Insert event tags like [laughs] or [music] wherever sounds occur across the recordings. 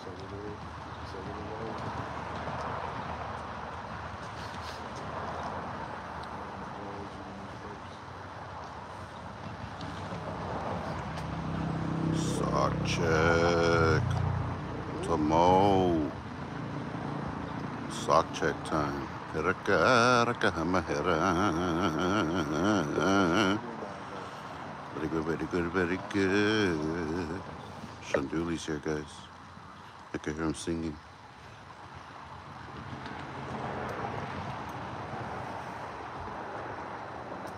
Sock check. Tomo. Sock check time. Raka, hama. Very good, very good, very good. Shandoolie's here, guys. I can hear him singing.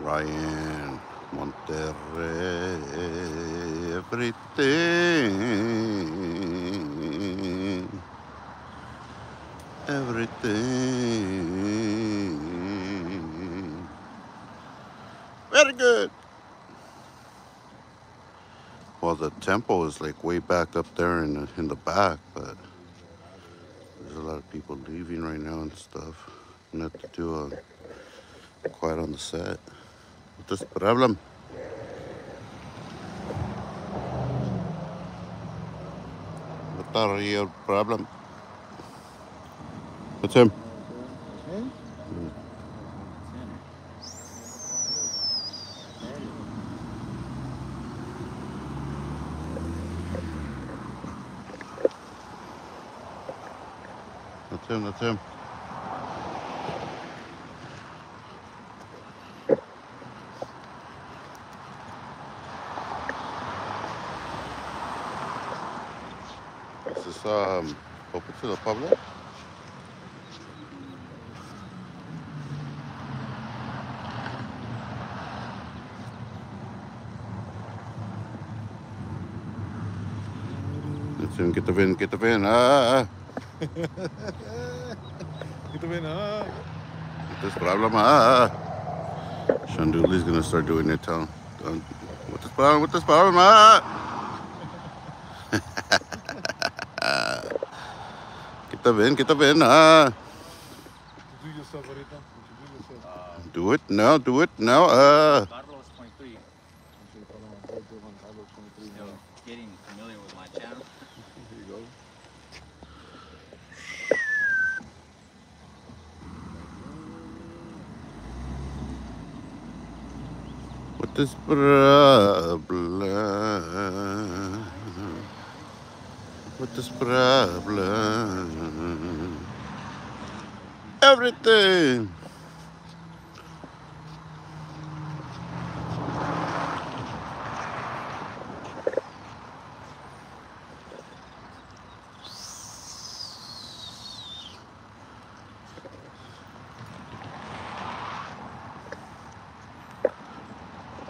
Ryan, Monterrey, everything, everything. Very good. Well, the tempo is like way back up there in the, in the back, but there's a lot of people leaving right now and stuff. I'm gonna have to do a quiet on the set. What's the problem? What are your problem? What's him? That's him, that's him. Is this um open to the public? Let's him get the VIN, get the VIN. Ah, ah, Ito ba na? ah. This problem, ah. ah. Shandoolie's gonna start doing it. Tell him. Um, what this problem? What this problem? Ah. Get the VIN, get the VIN. Ah. Do yourself, Arita. Do yourself. Do it now, do it now. Ah. Carlos 23. Still getting familiar with my channel. Here you go. What is problem? What is problem? Everything.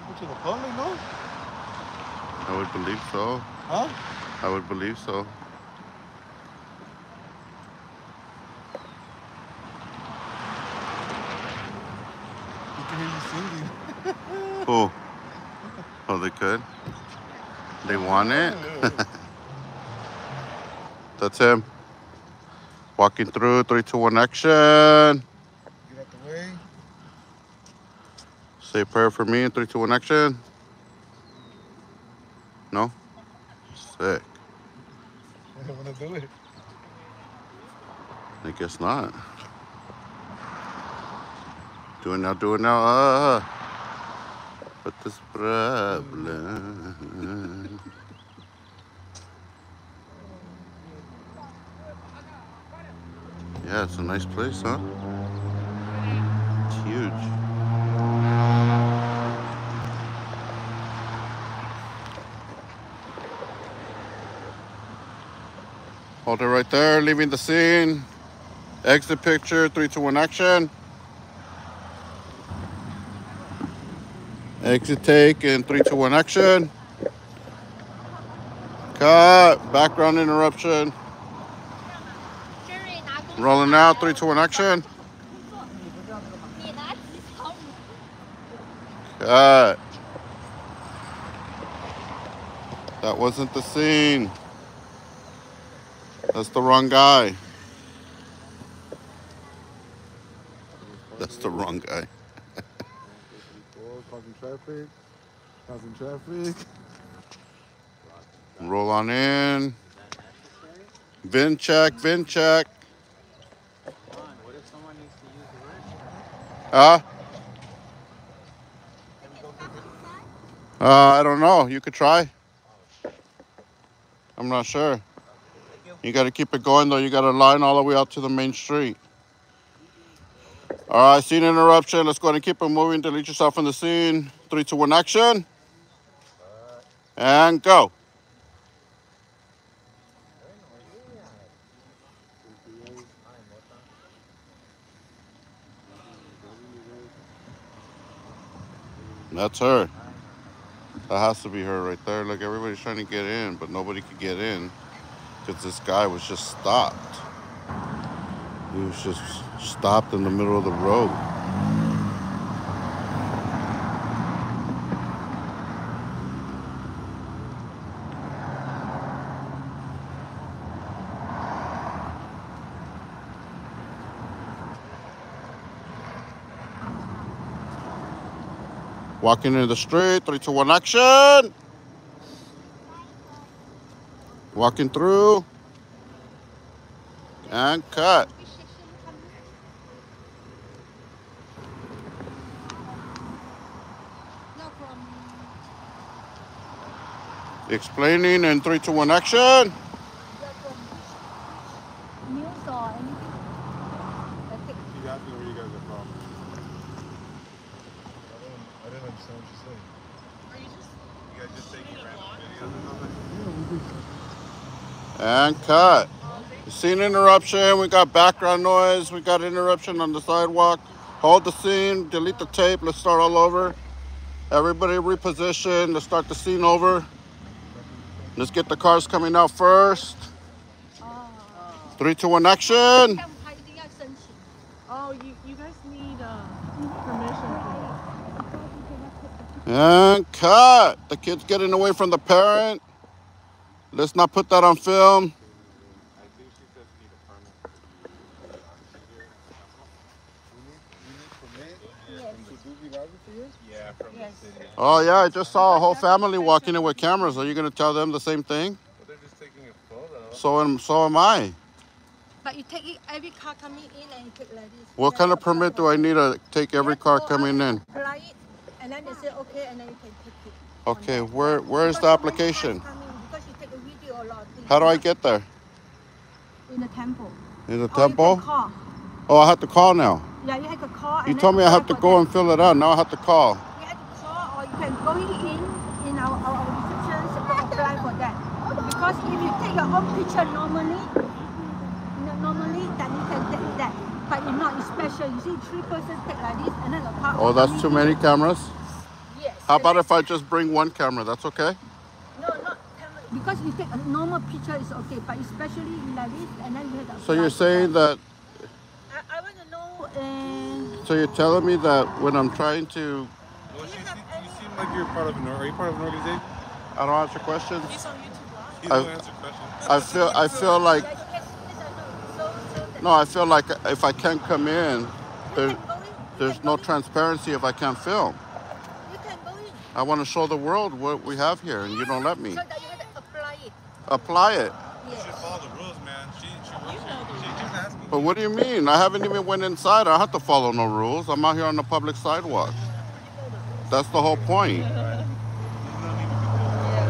Go to the public, no? I would believe so. Huh? I would believe so. You can hear you singing. Oh. Oh, they could. They want it. [laughs] That's him. Walking through. Three, two, one, action. Get out the way. Say a prayer for me in three, two, one, action. No? Sick. I don't want to do it. I guess not. Do it now, do it now. Ah. this problem? Yeah, it's a nice place, huh? It's huge. Hold it right there, leaving the scene. Exit picture, three, two, one, action. Exit take in three, two, one, action. Cut. Background interruption. Rolling out, three, two, one, action. Cut. That wasn't the scene. That's the wrong guy. That's the wrong guy. Causing traffic. Causing traffic. Roll on in. Vin check, vin check. Come on, what if someone needs to use the restroom? Huh? Uh, I don't know. You could try. I'm not sure. You got to keep it going though. You got to line all the way out to the main street. All right, scene interruption. Let's go ahead and keep it moving. Delete yourself from the scene. Three, two, one, action. And go. That's her. That has to be her right there. Look, everybody's trying to get in, but nobody could get in because this guy was just stopped. He was just stopped in the middle of the road. Walking in the street, three, two, one, action. Walking through. And cut. Explaining in three, two, one, action. you're from news or anything. I think She asked me where you guys are from. I didn't, I didn't understand what you said. Are you just You guys just taking random videos or something? And cut. Scene interruption. We got background noise. We got interruption on the sidewalk. Hold the scene. Delete the tape. Let's start all over. Everybody reposition. Let's start the scene over. Let's get the cars coming out first. Three, two, one, action. Oh, you, you guys need uh, permission. And cut. The kid's getting away from the parent. Let's not put that on film. I think she says you need a permit. You need, you need permit? Yes. To do videography here? Yeah, from Yes. the city. Oh yeah, I just saw a whole family walking in with cameras. Are you gonna tell them the same thing? But they're just taking a photo. So am so am I. But you take every car coming in and you take like this. What kind of permit do I need to take every car coming in? Apply it, and then they say okay, and then you can take it. Okay, where where is the application? coming, Because you take a video a lot. of things. How do I get there? in the temple? In the oh, Or temple? Oh, I have to call now. Yeah, you have to call. You told me I have to go that. and fill it out. Now I have to call. You have to call or you can go in in our, our, our receptions and apply for that. Because if you take your own picture normally, normally then you can take that. But if not, it's special. You see three persons take like this and then the car. Oh, that's too many cameras. Yes. How about if I just bring one camera? That's okay. No, not camera. Because you take a normal picture is okay, but especially like this and then you have to So you're for saying that? I, I want to know uh, So you're telling me that when I'm trying to, Well, Do she, you have you seem like you're part of an, are you part of an organization? I don't answer questions. He's on YouTube Live. You I- don't answer questions. I feel I feel like yeah, you can see this or no. So, so that no. I feel like if I can't come in, there, in, there's no in, transparency if I can't film. You can go in. I want to show the world what we have here, and you don't let me So that you have to apply it. apply it. You should Yes. follow the rules, man. She, she, she, she just asking. But what do you mean? I haven't even went inside. I don't have to follow no rules. I'm out here on the public sidewalk. That's the whole point.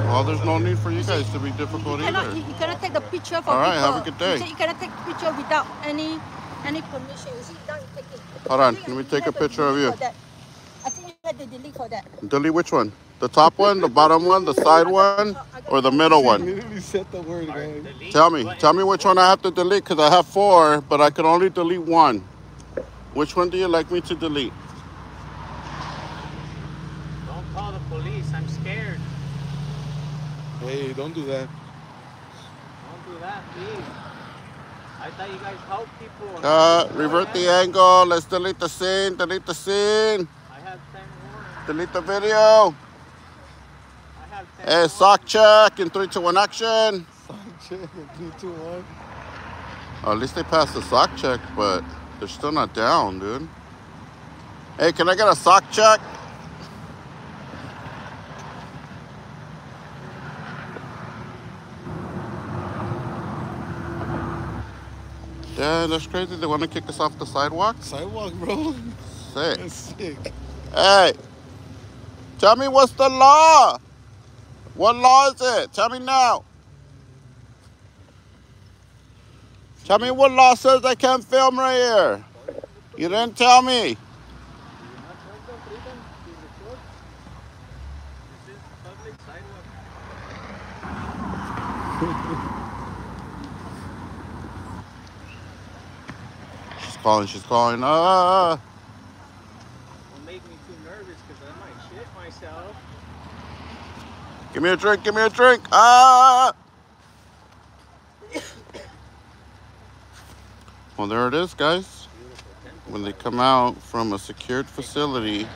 Well, there's no need for you guys to be difficult You cannot, either. you, you cannot take the picture for All right, people. have a good day. You, say you cannot take picture without any any permission. You see, now you take it. Hold on, think let me take a picture of you. I think you have to delete for that. Delete which one? The top one, the bottom one, the side one, or the middle one? literally said the word, guys. Delete Tell me. button. Tell me which one I have to delete because I have four, but I can only delete one. Which one do you like me to delete? Don't call the police. I'm scared. Hey, don't do that. Don't do that, please. I thought you guys help people. Uh, revert the angle. Let's delete the scene. Delete the scene. I have 10 warnings. Delete the video. I have 10 Hey, sock check in three, two, one, action. Sound check in three, two, one. Oh, at least they passed the sock check, but they're still not down, dude. Hey, can I get a sock check? Yeah, that's crazy. They want to kick us off the sidewalk. Sidewalk, bro. Sick. [laughs] That's sick. Hey, tell me what's the law? What law is it? Tell me now. Tell me what law says I can't film right here. You didn't tell me. [laughs] She's calling. She's calling. Ah. Don't make me too nervous because I might shit myself. Give me a drink. Give me a drink. Ah. Well, there it is, guys. When they come out from a secured facility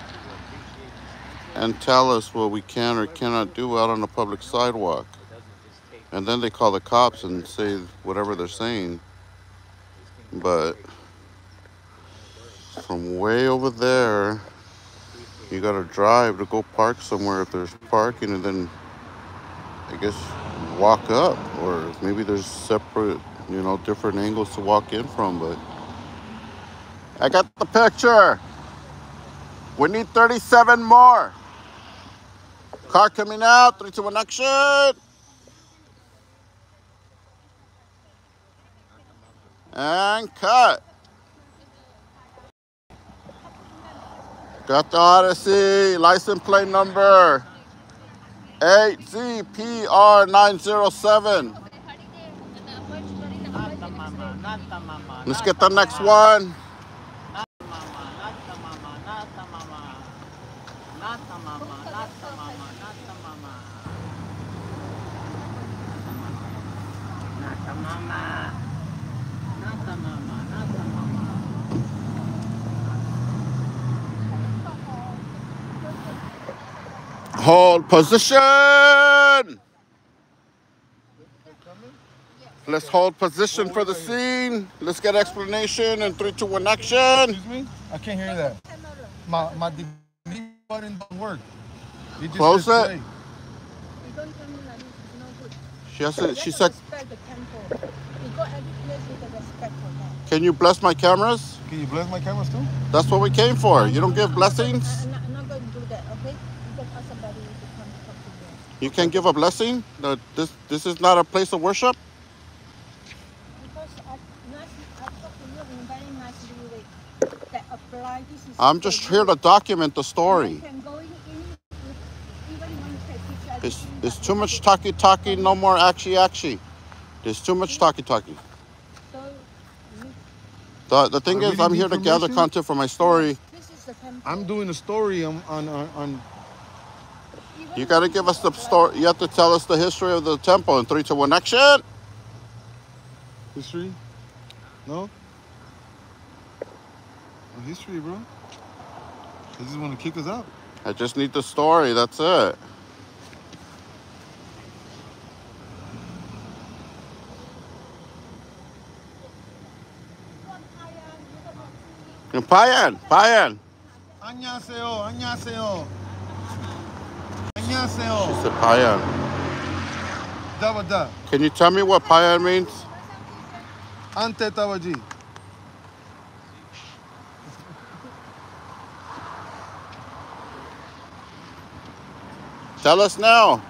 and tell us what we can or cannot do out on a public sidewalk. And then they call the cops and say whatever they're saying. But from way over there, you gotta drive to go park somewhere if there's parking and then I guess walk up or maybe there's separate, you know, different angles to walk in from, but I got the picture. We need 37 more. Car coming out, three, two, one, action. And cut. Got the Odyssey license plate number 8ZPR907. Not the mama, not the mama. Let's get the next one. Mama, not the mama, not the mama. Not the mama, not the mama, not the mama. Not the mama. Not the mama, not the mama. Hold position. Let's hold position for the scene. Let's get explanation in three, two, one, action. Excuse me? I can't hear that. My my delete button doesn't work. It just Close says it. play. You don't tell me like this, it's no good. She has to, she said, respect the temple. You go every place with the respect for that. can you bless my cameras? Can you bless my cameras too? That's what we came for. You don't give blessings? I'm not, I'm not going to do that, okay? You can ask somebody to come talk to you. Can't give a blessing? No, this, this is not a place of worship? I, nice, I talk to you in a very nicely way. That apply, this is. I'm just here to document the story. can go in, in with- even when you take picture. It's, it's too much can- talky talky, no more acty acty. There's too much talky talky. The, the thing is, I'm here to gather content for my story. This is the temple. I'm doing a story on on on, You gotta when give us the apply- story. You have to tell us the history of the temple in three, two, one, action. history. No. No history, bro. They just want to kick us out. I just need the story. That's it. And Payan, Payan. 안녕하세요. 안녕하세요. She 안녕하세요. said Payan. 다바다. Can you tell me what Payan means? 안테 따바지. Tell us now.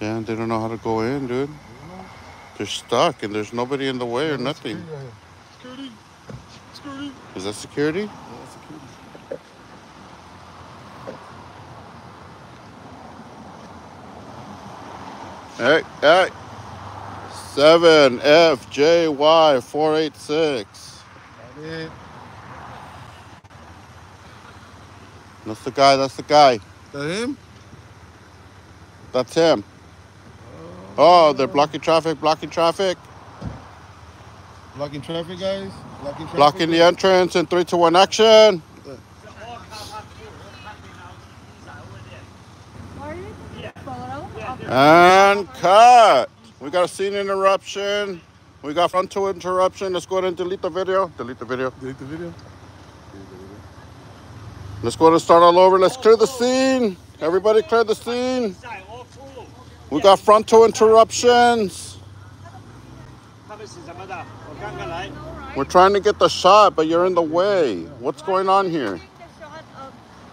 Yeah, they don't know how to go in, dude. They're stuck and there's nobody in the way or nothing. Security. Security. Is that security? Yeah, security. Hey, hey. 7FJY486. That's the guy, that's the guy. That him? That's him. Oh, they're blocking traffic, blocking traffic. Blocking traffic, guys. Blocking traffic. Blocking the entrance in 3 to 1 action. Are you photo of And cut. We got a scene interruption. We got frontal interruption. Let's go ahead and delete the video. Delete the video. Delete the video. Let's go ahead and start all over. Let's clear the scene. Everybody clear the scene. We got frontal interruptions. We're trying to get the shot, but you're in the way. What's going on here?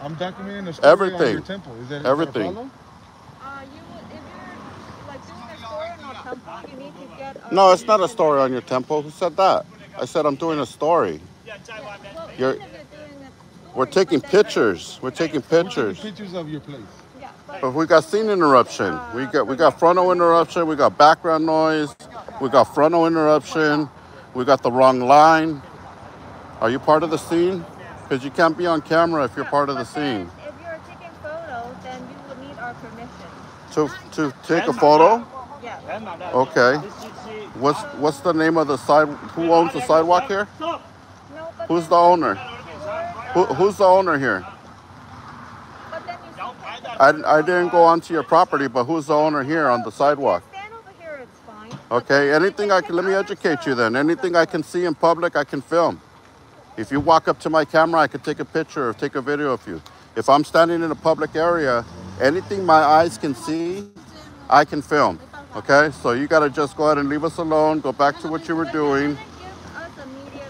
I'm documenting the story Everything. on your temple. Is that Everything. Is that No, it's not a story on your temple. Who said that? I said I'm doing a story. You're, we're taking pictures. We're taking pictures. Pictures of your place. But we got scene interruption. We got we got frontal interruption. We got background noise. We got frontal interruption. We got the wrong line. Are you part of the scene? Because you can't be on camera if you're part of the scene. If you're taking photos, then you will need our permission. To to take a photo? Yeah. Okay. What's what's the name of the side? Who owns the sidewalk here? Who's the owner? Who, who's the owner here? I, I didn't go onto your property, but who's the owner here on the sidewalk? Stand over here, it's fine. Okay, anything I can, let me educate you then. Anything I can see in public, I can film. If you walk up to my camera, I can take a picture or take a video of you. If I'm standing in a public area, anything my eyes can see, I can film. Okay, so you gotta just go ahead and leave us alone, go back to what you were doing. give us a media.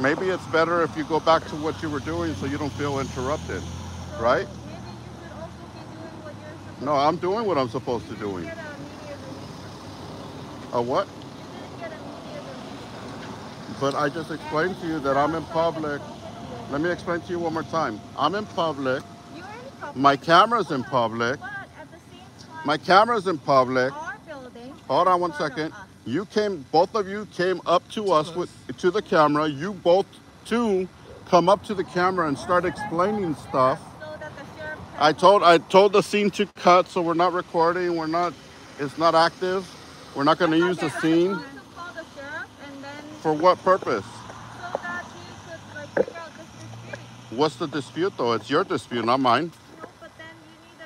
Maybe it's better if you go back to what you were doing so you don't feel interrupted, right? Maybe you should also be doing what you're supposed No, I'm doing what I'm supposed to doing. a media release. A what? You didn't get a media release. But I just explained to you that I'm in public. Let me explain to you one more time. I'm in public. You're in public. My camera's in public. But at the same time, My camera's in public. our building. Hold on one second. You came, both of you came up to us with to the camera. You both two come up to the camera and start explaining stuff. So that the sheriff can I told I told the scene to cut, so we're not recording. We're not. It's not active. We're not going to use the scene. The For what purpose? so could like. What's the dispute though? It's your dispute, not mine.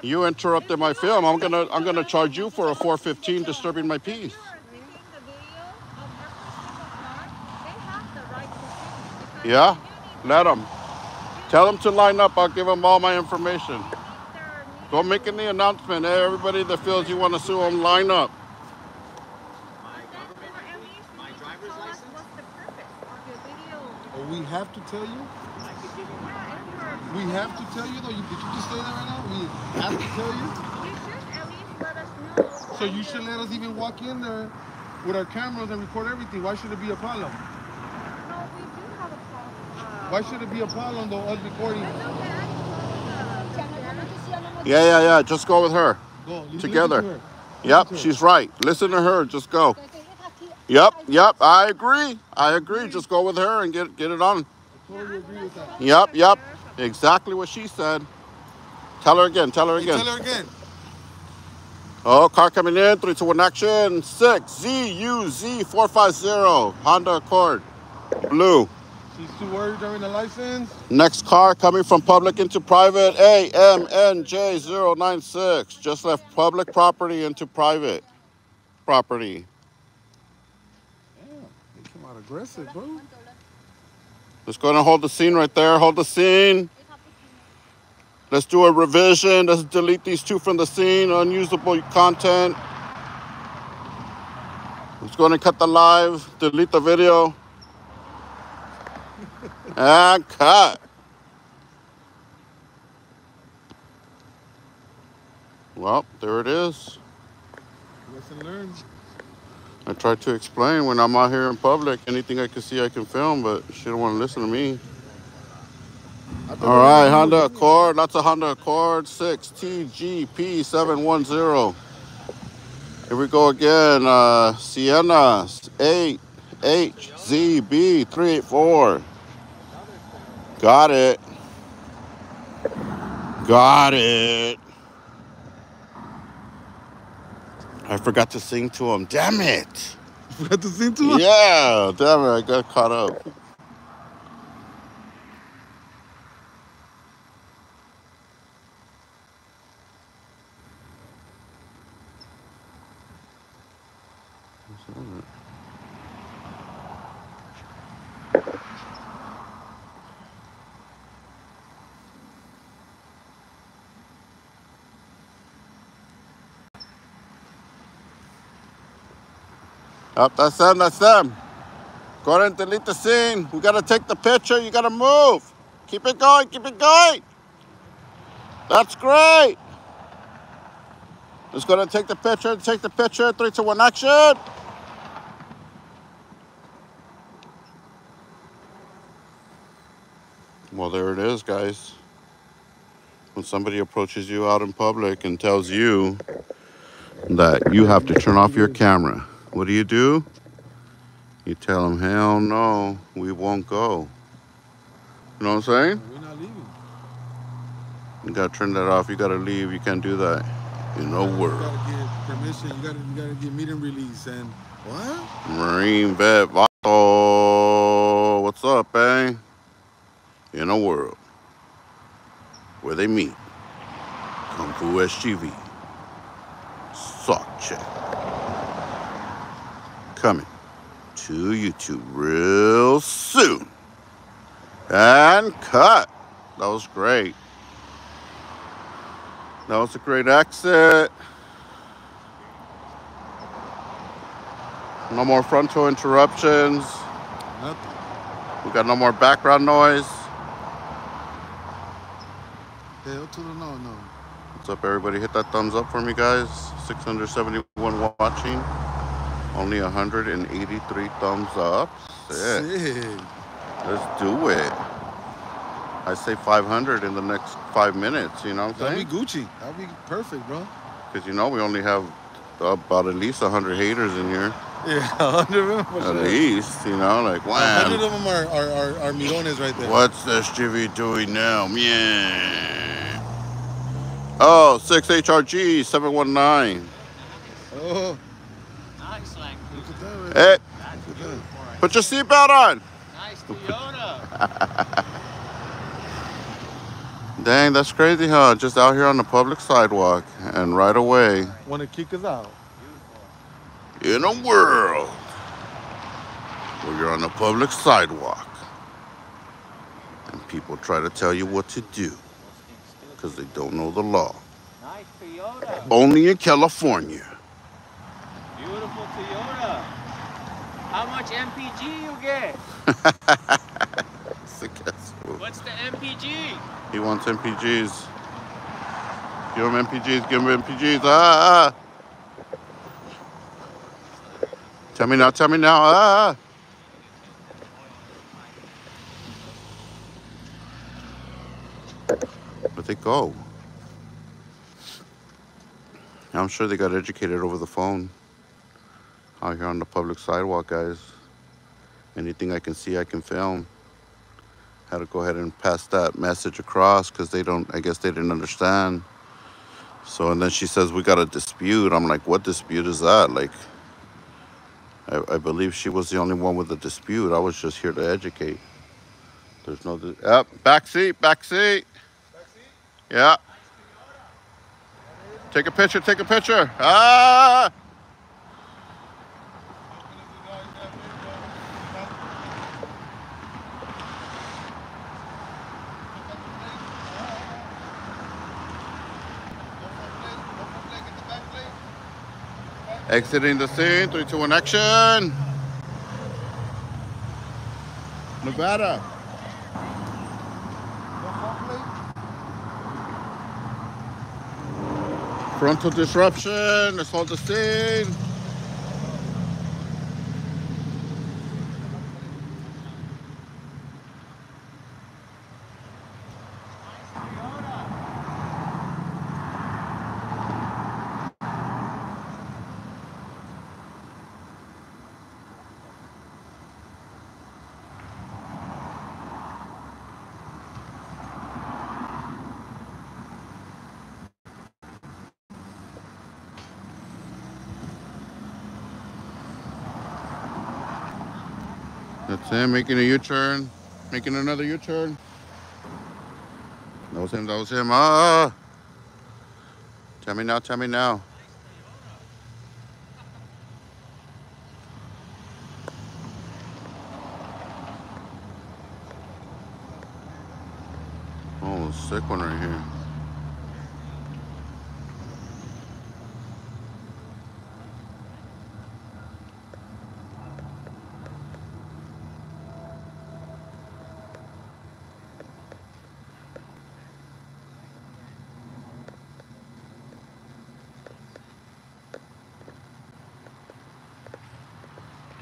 You You interrupted my film. I'm gonna I'm gonna charge you for a 415 disturbing my peace. Yeah? Let them. Tell them to line up. I'll give them all my information. Their media Go making the announcement. Hey, everybody that feels you want to sue them, line up. My driver's license. What's the purpose of your video? Oh, we have to tell you. Yeah, if you're, We have to tell you though. You, did you just say that right now? We have to tell you. you should at least let us know. So you should let us even walk in there with our cameras and record everything. Why should it be a problem? No, we do have a problem. Uh, Why should it be a problem though? Us recording. it's okay, I can call the sheriff. Yeah, yeah, yeah. Just go with her. Go Together. to her. Yep, to she's right. Listen to her. Just go. Yep, yep. I agree. I agree. Just go with her and get get it on. Totally agree with that. Yep, yep. Exactly what she said. Tell her again. Tell her Hey, again. tell her again. Oh, car coming in. Three, two, one, action. Six ZUZ four five zero Honda Accord, blue. She's too worried during the license. Next car coming from public into private. AMNJ 096 just left public property into private property. Damn, they come out aggressive, bro. Let's go and hold the scene right there. Hold the scene. Let's do a revision. Let's delete these two from the scene. Unusable content. Let's go and cut the live. Delete the video. And cut. Well, there it is. Lesson learned. I tried to explain when I'm out here in public, anything I can see I can film, but she don't want to listen to me. All right, Honda. Accord. That's a Honda Accord 6 TGP 710. Here we go again. Uh, Sienna 8 HZB 384. Got it. Got it. I forgot to sing to him. Damn it. [laughs] Forgot to sing to him? Yeah, damn it. I got caught up. Up, that's them, that's them. Go ahead and delete the scene. We gotta take the picture. You gotta move. Keep it going, keep it going. That's great. Let's go and take the picture. Take the picture. Three, two, one, action. Well, there it is, guys. When somebody approaches you out in public and tells you that you have to turn off your camera, what do you do? You tell them, hell no, we won't go. You know what I'm saying? We're not leaving. You gotta turn that off. You gotta leave. You can't do that. In no You world. You gotta get permission. You gotta, you gotta get meet and release. And what? Marine vet Vato. What's up, eh? In a world where they meet. Kung Fu SGV. Sock check. Coming to YouTube real soon. And cut. That was great. That was a great exit. No more frontal interruptions. Nothing. We got no more background noise. Hell to the no, no. What's up, everybody? Hit that thumbs up for me, guys. 671 watching. Only 183 thumbs up. Sick. Sick. Let's do it. I say 500 in the next five minutes. You know what I'm saying? That'd be Gucci. That'd be perfect, bro. Because you know we only have about at least 100 haters in here. Yeah, [laughs] a hundred of them. At sure. least, you know, like wow. of them are are, are, are mirones right there. What's SGV doing now? Yeah. Oh, 6HRG 719. Oh, Nice, like, look at that. Right Hey, there. that's Look at beautiful. right put your seatbelt on. Nice Toyota. [laughs] Dang, that's crazy, huh? Just out here on the public sidewalk and right away Want to kick us out? in a world where you're on a public sidewalk and people try to tell you what to do because they don't know the law. Nice Toyota. Only in California. Beautiful Toyota. How much MPG you get? What's the MPG? He wants MPGs. Give him MPGs, give him MPGs. Ah, ah. Tell me now, tell me now. Ah. ah. Where'd they go? I'm sure they got educated over the phone. Out here on the public sidewalk, guys. Anything I can see, I can film. Had to go ahead and pass that message across because they don't i guess they didn't understand. So and then she says we got a dispute. I'm like what dispute is that? Like i, I believe she was the only one with a dispute. I was just here to educate. There's no yep back seat back seat. Yeah take a picture take a picture. Ah Exiting the scene, three, two, one, action. Nevada. Frontal disruption. Hold the scene. Him making a U-turn, making another U-turn. That was him. That was him. Ah! Tell me now. Tell me now. Oh, sick one right here.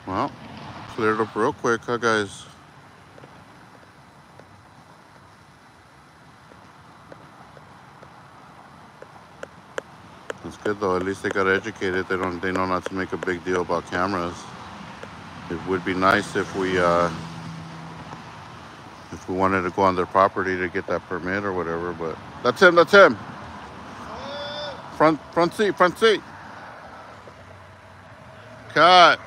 Well, cleared up real quick, huh, guys? That's good though. At least they got educated. They don't. They know not to make a big deal about cameras. It would be nice if we, uh, if we wanted to go on their property to get that permit or whatever. But that's him. That's him. Front, front seat. Front seat. Cut.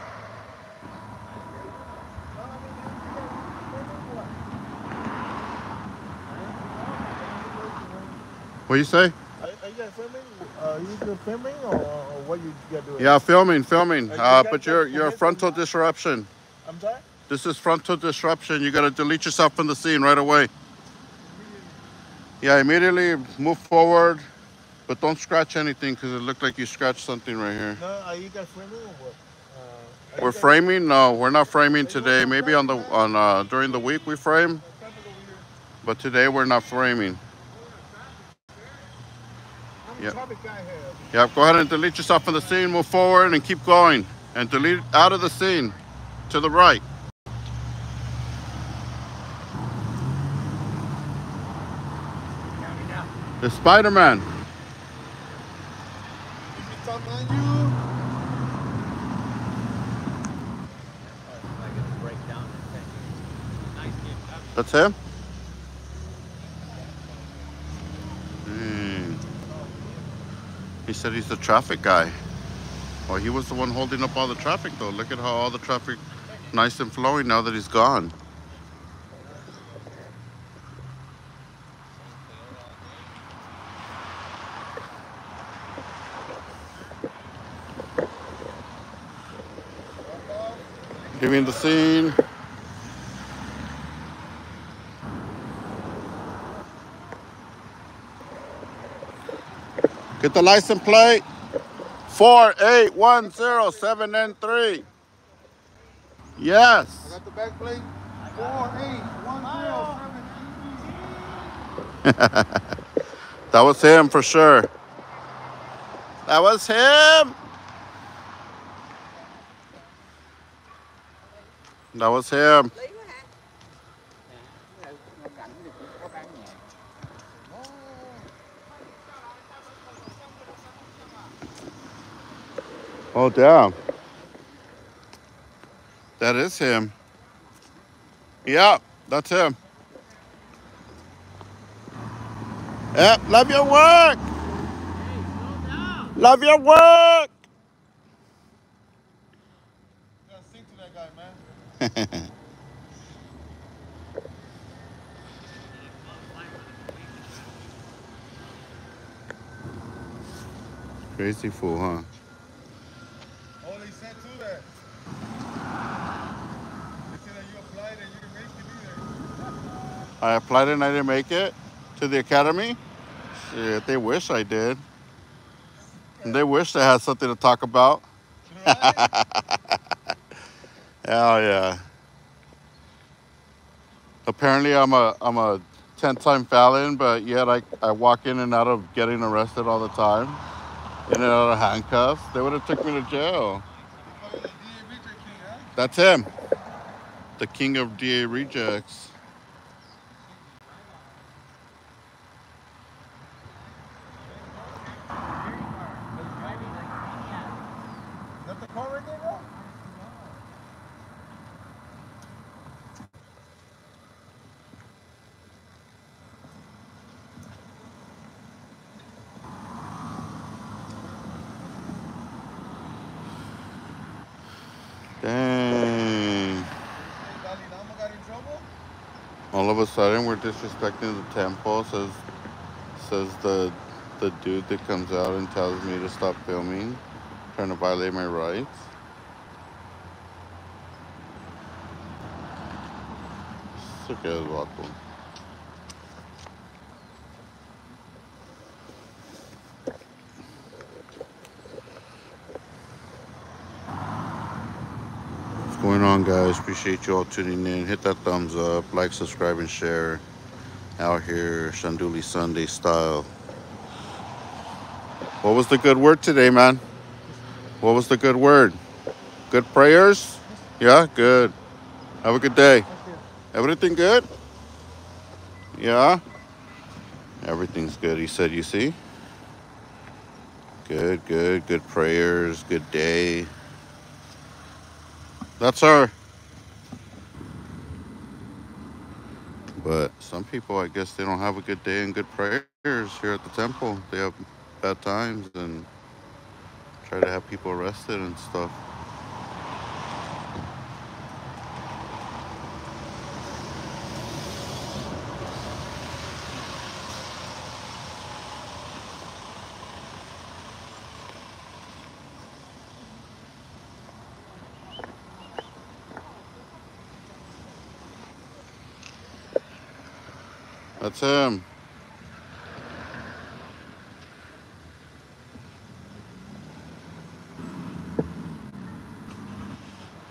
What you say? Are, are you guys filming? Uh, you filming or, or what you guys doing? Yeah, filming, filming. Uh, you Uh, but got you're you're frontal disruption. I'm sorry? This is frontal disruption. You gotta delete yourself from the scene right away. Yeah, immediately move forward, but don't scratch anything because it looked like you scratched something right here. No, are you guys filming or what? Uh, We're framing? No, we're not framing today. Maybe on the on uh, during the week we frame, Traffic over here. but today we're not framing. Yep. Yeah, go ahead and delete yourself from the scene. Move forward and keep going, and delete out of the scene to the right. The Spider-Man. If it's talking on you, Like it's break down in ten years. Nice game, Pep. That's him? Hmm. He said he's the traffic guy. Well, he was the one holding up all the traffic, though. Look at how all the traffic nice and flowing now that he's gone. Leaving the scene. Get the license plate. Four eight one zero seven N three. I Yes. got the back plate. Four eight [laughs] one zero seven. that was him for sure. That was him. That was him. Oh damn. That is him. Yeah, that's him. Yep, love your work. Love your work. Gotta sing to that guy, man. Crazy fool, huh? Oh, they said too that. They said that you applied and you didn't make it either. I applied and I didn't make it to the academy. They wish I did. They wish they had something to talk about. [laughs] Hell yeah. Apparently I'm a I'm a ten time felon, but yet I, I walk in and out of getting arrested all the time. In and out of handcuffs. They would have took me to jail. Oh? That's him. The king of DA rejects. Is that the car right there, bro? Dang. Dalai Lama got in trouble? All of a sudden we're disrespecting the temple, says says the the dude that comes out and tells me to stop filming, trying to violate my rights. What's going on, guys? Appreciate you all tuning in. Hit that thumbs up, like, subscribe, and share. Out here, Shandoolie Sunday style. What was the good word today, man? What was the good word? Good prayers? Yeah, good. Have a good day. Everything good? Yeah. Everything's good. He said, you see? Good, good, good prayers, good day. That's her. But some people, I guess, they don't have a good day and good prayers here at the temple. They have bad times and try to have people arrested and stuff. That's him.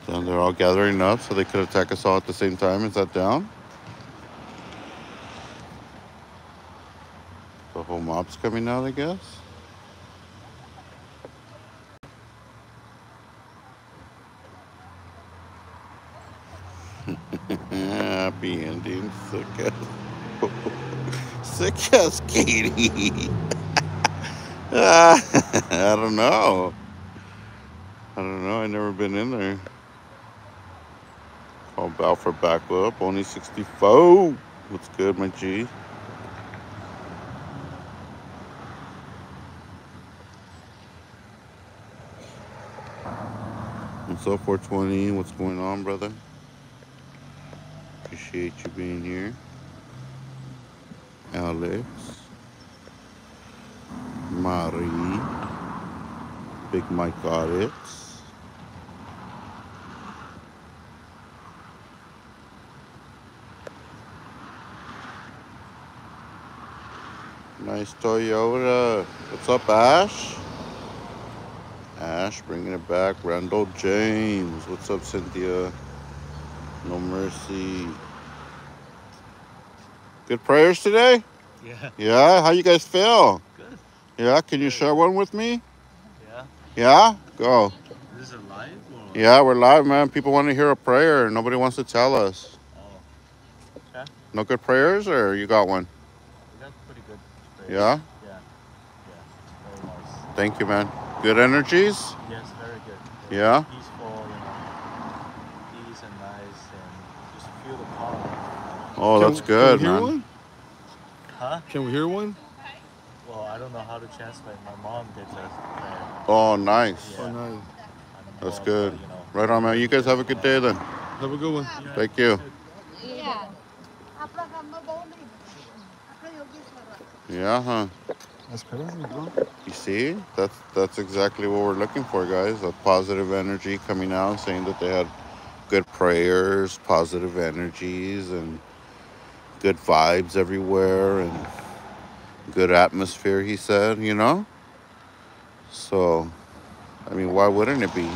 They're all gathering up so they could attack us all at the same time. Is that down? The whole mob's coming out, I guess. Happy ending, sick ass, ass Katie. Ah, I don't know. I don't know. I never been in there. Call Balfour back up. Only 64. What's good, my G? What's up, 420? What's going on, brother? Appreciate you being here. Alex. Marie. Big Mike Audits. Nice Toyota. What's up, Ash? Ash bringing it back. Randall James. What's up, Cynthia? No mercy. Good prayers today? Yeah. Yeah? How you guys feel? Good. Yeah? Can you share one with me? Yeah. Yeah? Go. This is a live or? Yeah, we're live, man. People want to hear a prayer. Nobody wants to tell us. Oh. Okay. No good prayers, or you got one? We got pretty good. prayers. Yeah? Yeah. Yeah. Very nice. Thank you, man. Good energies? Yes, very good. Yeah? Peaceful, you know. Peace and nice and just feel the calm. Oh, Can- that's good, can we hear man. One? Huh? Can we hear one? Well, I don't know how to translate. My mom did that. Oh, nice. Yeah. Oh, nice. That's more of a, good. You know, Right on, man. You guys have a good day then. Have a good one. Thank you. Yeah, huh? That's crazy, bro. You see? That's that's exactly what we're looking for, guys. A positive energy coming out, saying that they had good prayers, positive energies, and good vibes everywhere, and good atmosphere. He said, you know. So, I mean, why wouldn't it be?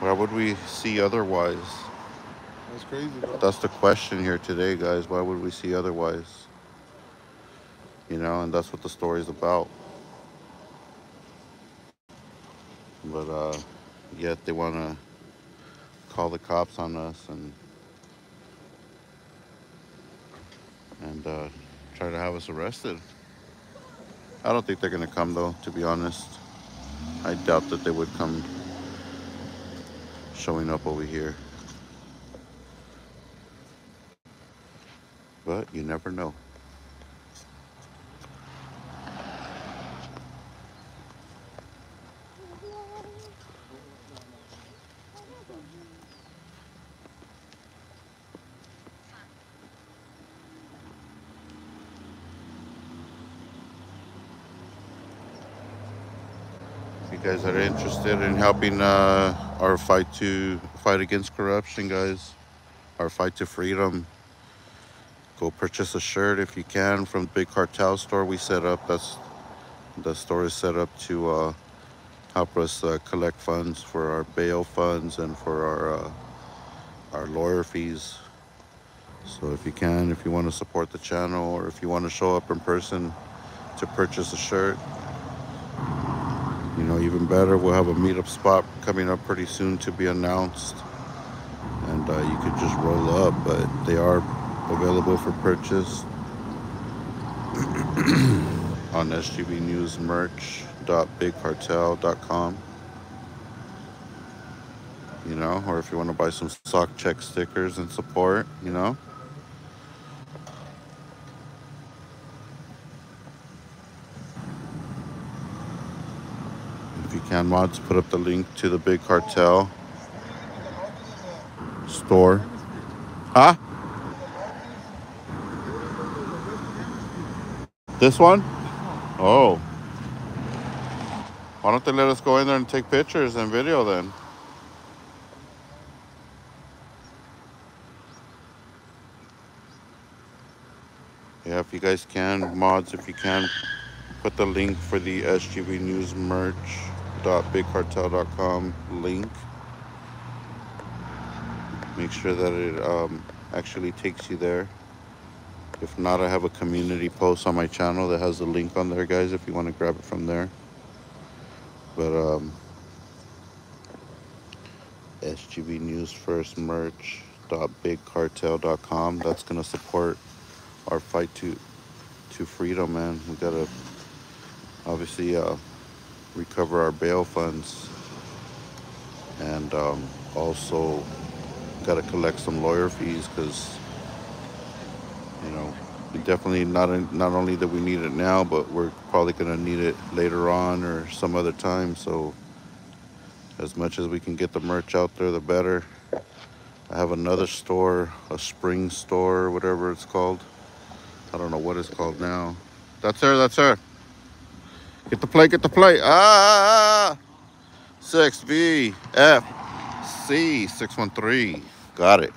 Why would we see otherwise? That's crazy, bro. That's the question here today, guys. Why would we see otherwise? You know, and that's what the story's about. But uh yet they want to call the cops on us and and uh, try to have us arrested. I don't think they're gonna come though, to be honest. I doubt that they would come showing up over here. But you never know. If that are interested in helping uh, our fight to fight against corruption, guys, our fight to freedom, go purchase a shirt if you can from the big cartel store we set up. That's the store is set up to uh, help us uh, collect funds for our bail funds and for our uh, our lawyer fees. So if you can, if you want to support the channel, or if you want to show up in person to purchase a shirt, you know, even better, we'll have a meetup spot coming up pretty soon to be announced. And uh, you could just roll up, but they are available for purchase [clears throat] on sgvnewsmerch.bigcartel.com. You know, or if you want to buy some sock check stickers and support, you know. Can, mods, put up the link to the Big Cartel store. Huh? This one? Oh. Why don't they let us go in there and take pictures and video then? Yeah, if you guys can, mods, if you can, put the link for the SGV News merch.bigcartel.com link. Make sure that it um, actually takes you there. If not, I have a community post on my channel that has a link on there, guys, if you want to grab it from there. But, um, SGV News First merch.bigcartel.com. That's to support our fight to to freedom, man. We got to obviously uh, recover our bail funds. And um, also got to collect some lawyer fees because you know we definitely not not only that we need it now but we're probably going to need it later on or some other time. So as much as we can get the merch out there the better. I have another store a spring store whatever it's called. I don't know what it's called now. That's her that's her get the plate get the plate ah 6v f c 613 got it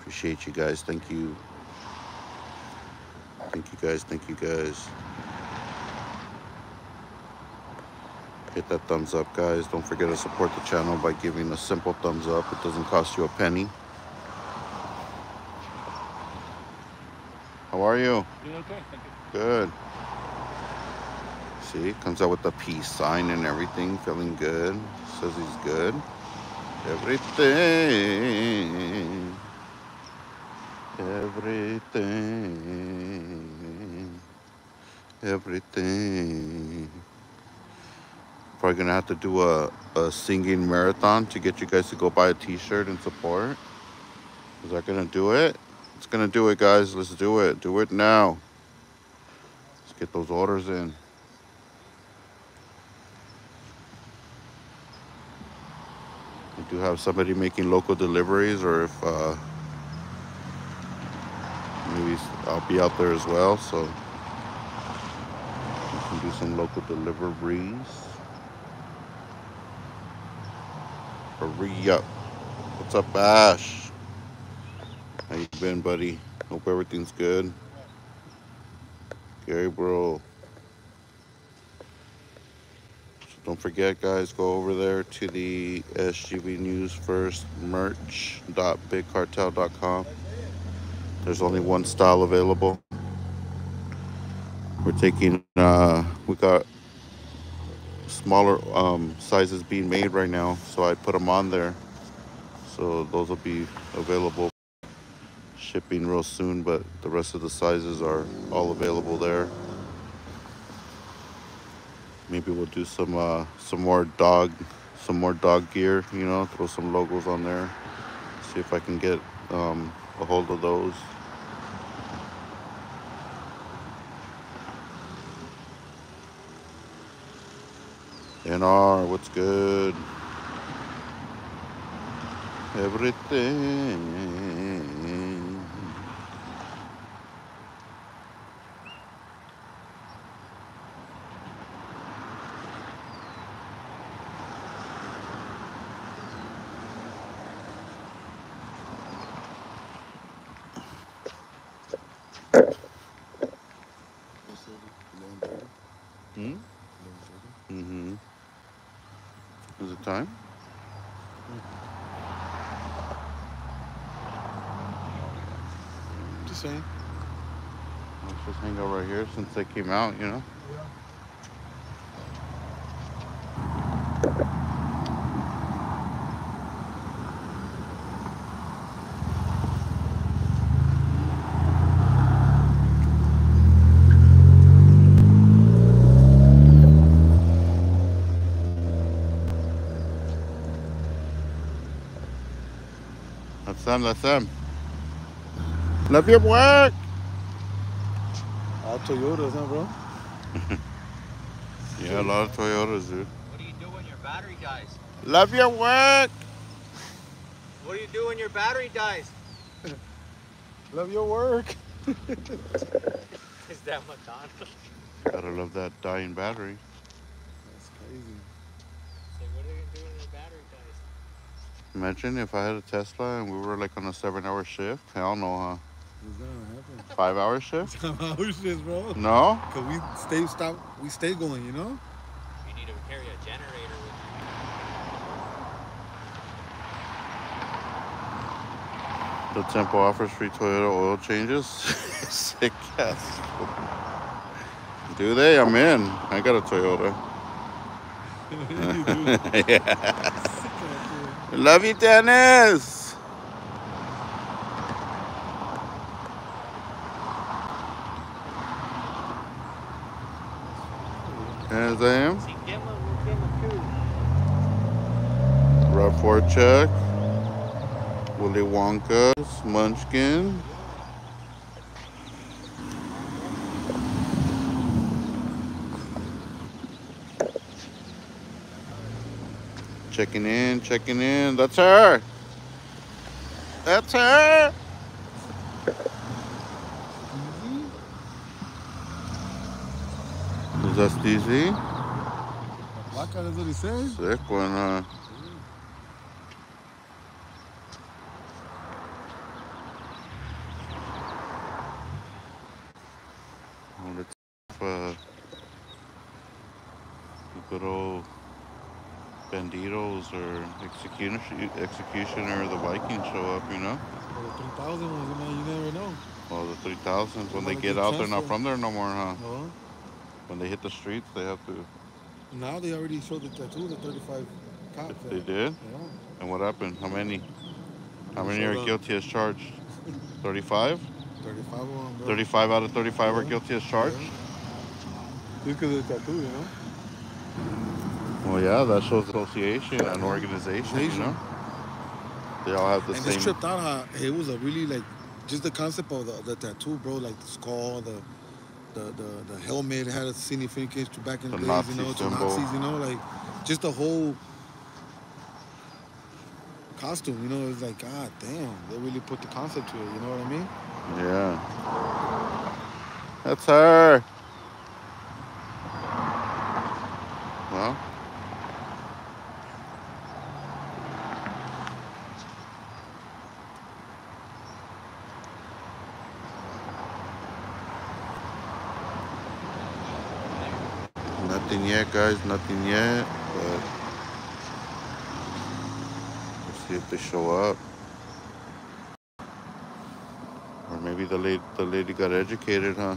Appreciate you guys. Thank you. Thank you guys. Thank you guys. Hit that thumbs up, guys. Don't forget to support the channel by giving a simple thumbs up. It doesn't cost you a penny. How are you? Doing okay, thank you. Good. See, comes out with the peace sign and everything, feeling good. Says he's good. Everything. Everything. Everything. Probably gonna have to do a, a singing marathon to get you guys to go buy a t-shirt and support. Is that gonna do it? It's gonna do it, guys. Let's do it. Do it now. Let's get those orders in. We do have somebody making local deliveries, or if uh, maybe I'll be out there as well, so we can do some local deliveries. Hurry up! What's up, Ash? How you been, buddy? Hope everything's good. Gary, bro. So don't forget, guys, go over there to the SGV News First merch.bigcartel.com. There's only one style available. We're taking, uh, we got smaller um, sizes being made right now, so I put them on there. So those will be available shipping real soon, but the rest of the sizes are all available there. Maybe we'll do some uh, some more dog some more dog gear, you know, throw some logos on there. See if I can get um, a hold of those. NR, what's good? Everything. Hmm? Mm-hmm. Is it time? Just saying. Let's just hang out since they came out, you know? That's them, that's them. Love your work! All Toyotas, huh, bro? [laughs] Yeah, a lot of Toyotas, dude. What do you do when your battery dies? Love your work! What do you do when your battery dies? [laughs] Love your work. [laughs] Is that Madonna? Gotta love that dying battery. That's crazy. So what are you gonna when your battery dies? Imagine if I had a Tesla and we were like on a seven hour shift. Hell no, huh? It's gonna happen. Five hour shift? [laughs] Some hours, shit, bro. No? Cause we stay stop, we stay going, you know. You need to carry a generator with you. The Temple offers free Toyota oil changes. [laughs] Sick ass. Do they? I'm in. I got a Toyota. [laughs] yeah. Love you, Dennis. As I am. See, give him, a- give him a coup. Rough Ford check. Willy Wonka's Munchkin. Checking in, checking in. That's her. That's her. That Steezy? Black guy, that's what he said. Sick one, huh? Uh, the good old banditos or execution executioner or the Vikings show up, you know. Well, the 3000 ones, man, you never know. Well, the 3000s, when they get get out, they're not from there no more, huh? No. They hit the streets, they have to. Now they already showed the tattoo, the 35 cops. They did? Yeah. And what happened? How many? How many are guilty as charged? [laughs] 35? 35 of them, 35 out of 35 are guilty as charged? Yeah. Because of the tattoo, you know? Well, yeah, that shows association and organization, you know? They all have the and same. just tripped out how it was a really like just the concept of the, the tattoo, bro. Like the skull, the the the, the helmet had a significance to back in the, The days, Nazi you know, to. Nazis, you know, like just the whole costume, you know. It's like, god damn, they really put the concept to it. You know what I mean? Yeah. That's her. Well, nothing yet, guys. Nothing yet. But let's see if they show up. Or maybe the lady, the lady got educated, huh?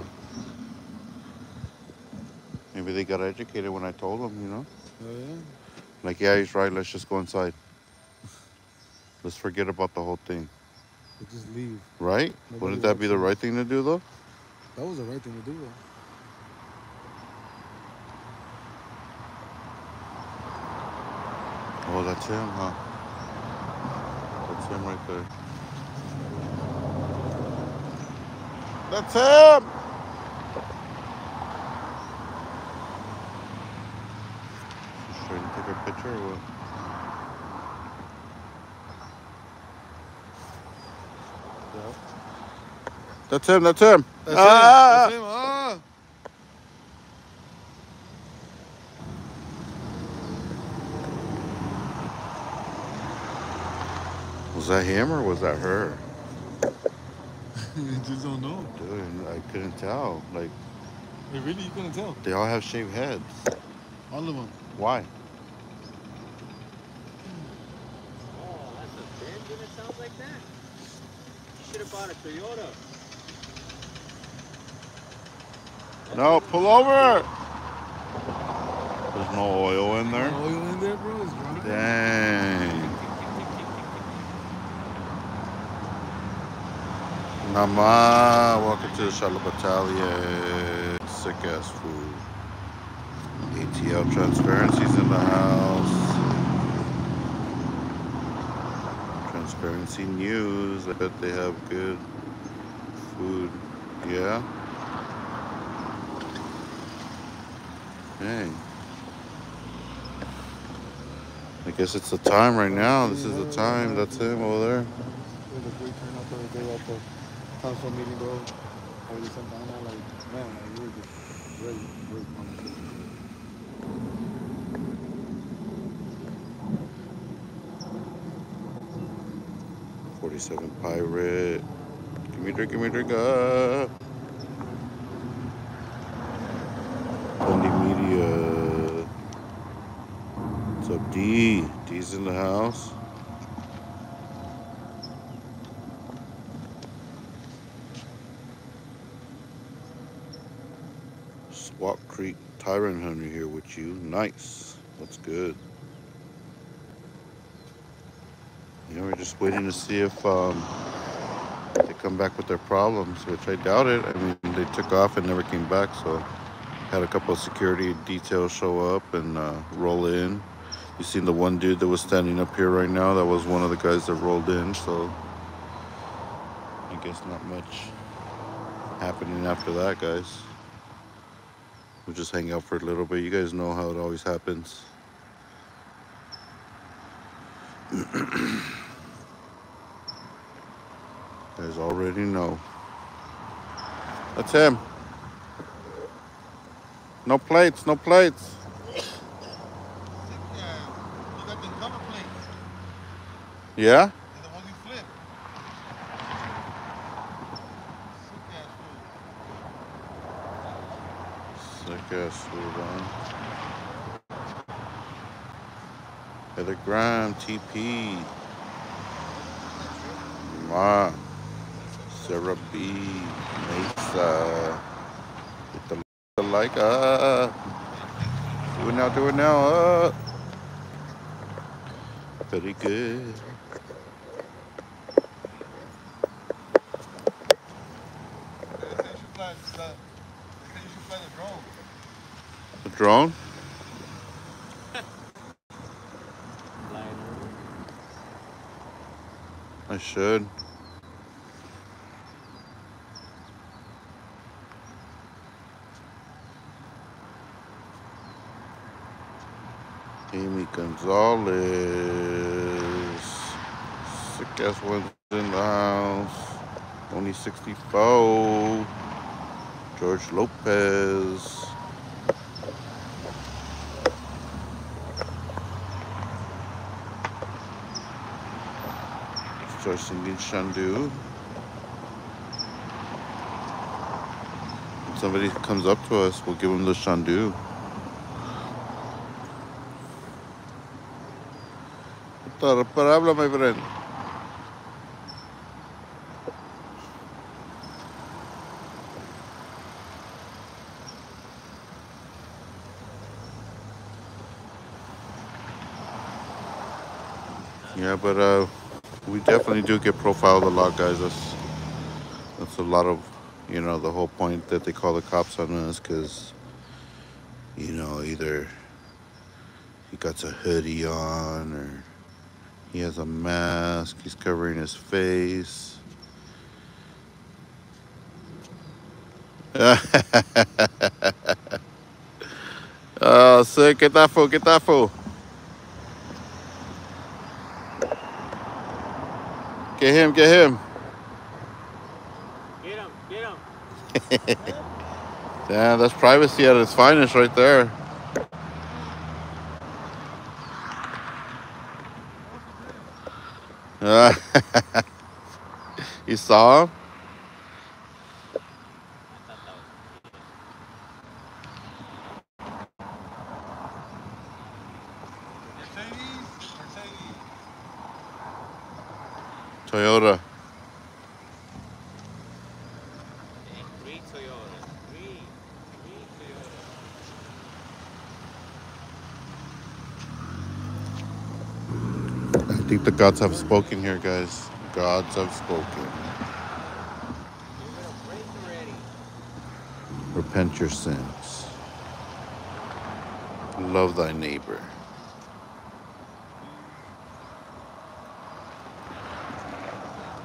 Maybe they got educated when I told them, you know? Oh yeah. Like, yeah, he's right. Let's just go inside. Let's forget about the whole thing, just leave. right? Nobody Wouldn't that be the right thing to do, though? That was the right thing to do, though. Oh, that's him, huh? That's him right there. That's him! She's trying to take a picture or what? That's him, that's him. That's ah! him. That's him. Ah. Was that him or was that her? [laughs] you just don't know. Dude, I couldn't tell. Like, Hey, really, you couldn't tell. they all have shaved heads. All of them. Why? Oh, that's a Benz and it sounds like that. You should have bought a Toyota. No, pull over. There's no oil in there. No Oil in there, bro. It's dry. Dang. Nama, welcome to the Charlotte Battalion. Sick ass food. ATL Transparency's in the house. Transparency News. I bet they have good food. Yeah? Dang. I guess it's the time right now. This is the time. That's him over there. Council meeting, bro. Santana, like, man, like, just great, great. Forty-seven pirate. Give me drink. Give me drink. Bundy Media. What's up, D? D's in the house. Swap Creek Tyrant Hunter here with you. Nice. That's good. You know, we're just waiting to see if um, they come back with their problems, which I doubt it. I mean, they took off and never came back, so had a couple of security details show up and uh, roll in. You seen the one dude that was standing up here right now? That was one of the guys that rolled in, so I guess not much happening after that, guys. We'll just hang out for a little bit. You guys know how it always happens. [clears throat] You guys already know. That's him. No plates, no plates. You got the cover plate. Yeah? The one you flip. Sick ass food. Heather Graham, TP. Ma. Sarah B. Mesa. Hit the like up. Do it now, do it now. Up. Very good. They say you should fly the, they say you should fly the drone. The drone? I should. Amy Gonzalez. Sick ass ones in the house. Only 64. George Lopez. Start singing Shandu. If somebody comes up to us, we'll give them the Shandu. What problem, my friend? Yeah, but uh, definitely do get profiled a lot, guys. That's that's a lot of, you know, the whole point that they call the cops on us, because, you know, either he got a hoodie on or he has a mask, he's covering his face. [laughs] oh, sick. Get that fool, get that fool. Get him, get him. Get him, get him. [laughs] Damn, that's privacy at its finest right there. Uh, [laughs] you saw him? Mercedes, Mercedes. Toyota. Three Toyota. Three. I think the gods have spoken here, guys. Gods have spoken. Repent your sins. Love thy neighbor.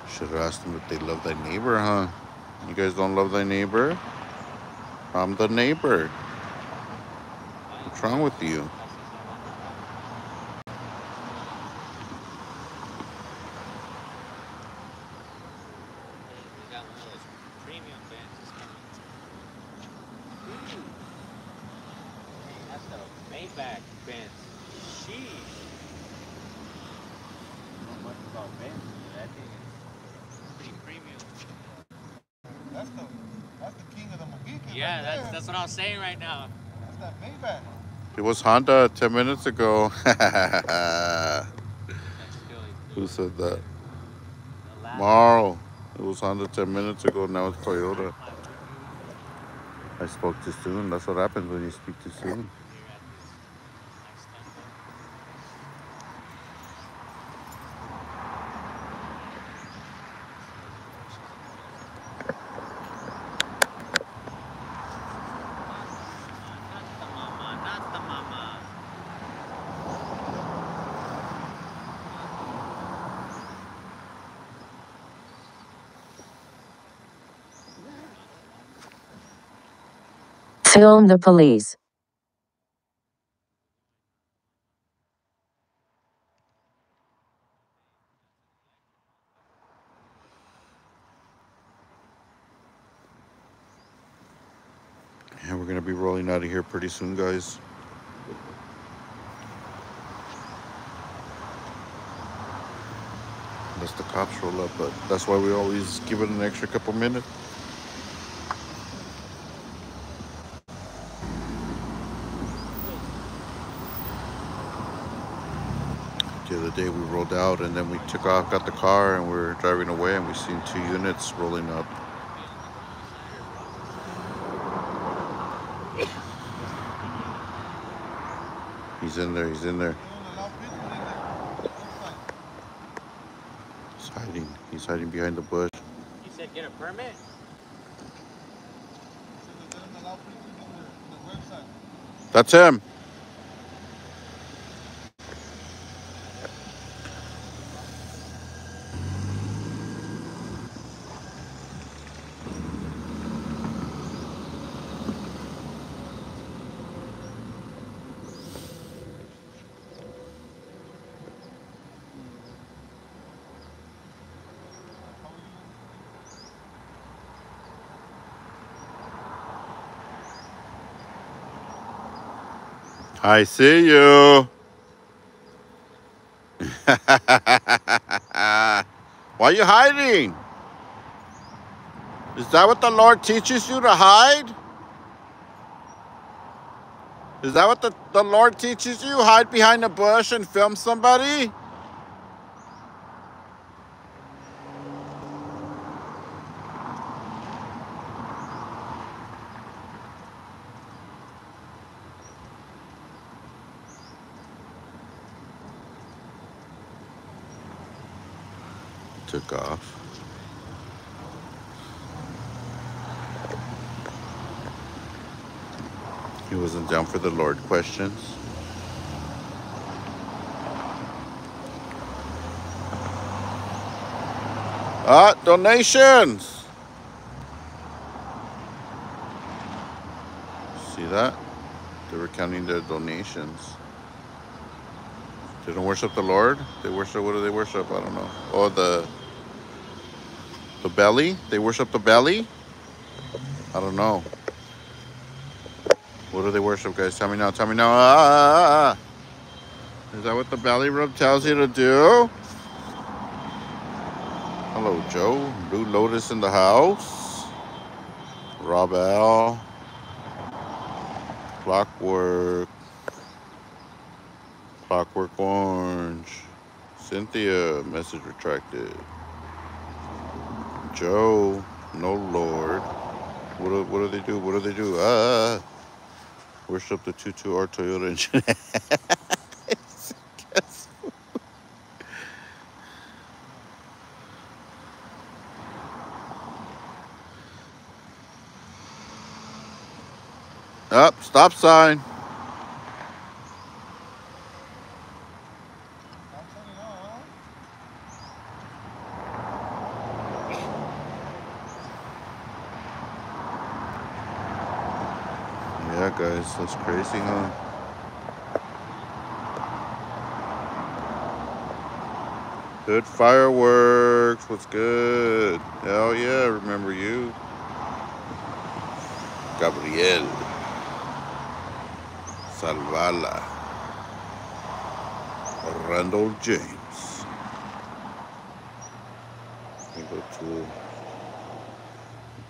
Should have asked them if they love thy neighbor, huh? You guys don't love thy neighbor? I'm the neighbor. What's wrong with you? We got one of those premium benches coming. Hey, that's the Maybach bench. Sheesh. Not much about bench. That thing is pretty premium. That's the that's the king of the Mohicans. Yeah, right that's there. that's what I was saying right now. that's that Maybach. It was Honda 10 minutes ago. [laughs] Who said that? Marl. It was Honda 10 minutes ago. Now it's Toyota. I spoke too soon. That's what happens when you speak too soon. here at this next temple. Not the mama, not the mama. Film the police. And we're gonna be rolling out of here pretty soon, guys. Unless the cops roll up, but that's why we always give it an extra couple minutes. The other day we rolled out and then we took off, got the car, and we are driving away, and we seen two units rolling up. He's in there. He's in there. You don't allow people in there. Outside. He's hiding. He's hiding behind the bush. He said get a permit? That's they don't allow people in the, in the website. That's him. I see you. [laughs] Why are you hiding? Is that what the Lord teaches you to hide? Is that what the, the Lord teaches you? Hide behind a bush and film somebody? Took off. He wasn't down for the Lord questions. Ah, donations. See that? They were counting their donations. They don't worship the Lord. They worship. What do they worship? I don't know. Oh, the the belly. They worship the belly. I don't know. What do they worship, guys? Tell me now. Tell me now. Ah, ah, ah, ah. Is that what the belly rub tells you to do? Hello, Joe. Blue Lotus in the house. Rob L. Clockwork. Clockwork Orange. Cynthia, message retracted. Joe. No Lord. What do, what do they do? What do they do? Ah. ah, ah. Worship the 2-2R Toyota [laughs] engine. Up, oh, stop sign. Yeah, guys, that's crazy, huh? Good fireworks. What's good? Hell yeah, remember you. Gabriel. Salvala. Randall James. I go to